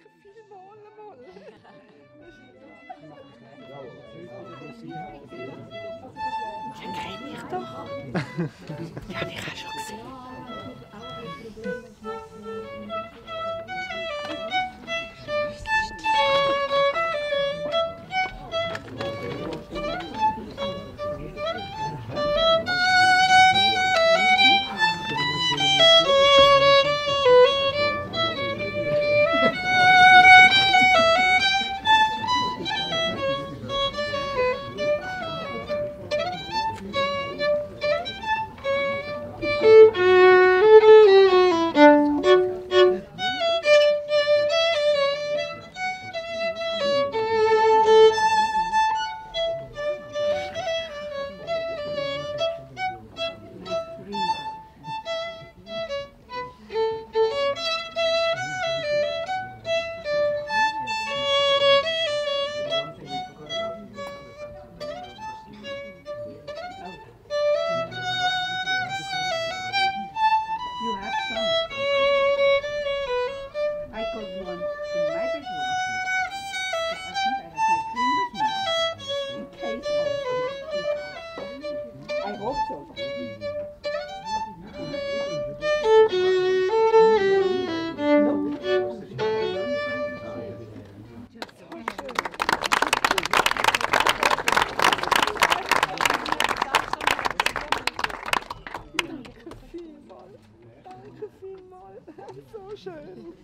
Danke vielmals mal. Ja, kenn ich doch. Ja, ich habe schon gesehen. Danke vielmals. So schön.